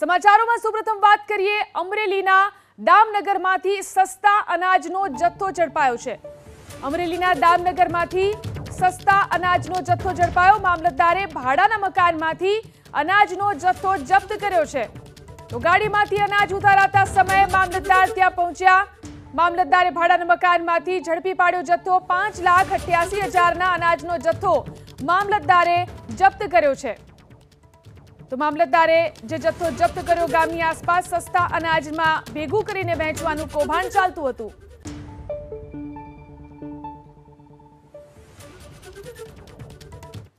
સમાચારોમાં સૌપ્રથમ વાત કરીએ અમરેલીના દામનગરમાંથી સસ્તા અનાજનો જથ્થો ઝડપાયો છે. અમરેલીના દામનગરમાંથી સસ્તા અનાજનો જથ્થો ઝડપાયો. મામલતદારે ભાડાના મકાનમાંથી અનાજનો જથ્થો જપ્ત કર્યો છે. તો ગાડીમાંથી અનાજ ઉતારાતા સમયે મામલતદાર ત્યાં પહોંચ્યા. મામલતદારે ભાડાના મકાનમાંથી ઝડપી પાડ્યો જથ્થો. પાંચ લાખ અઠ્યાસી હજારના અનાજનો જથ્થો મામલતદારે જપ્ત કર્યો છે. તો મામલતદારે જે જથ્થો જપ્ત કર્યો ગામની આસપાસ સસ્તા અનાજમાં ભેગું કરીને વહેંચવાનું કૌભાંડ ચાલતું હતું.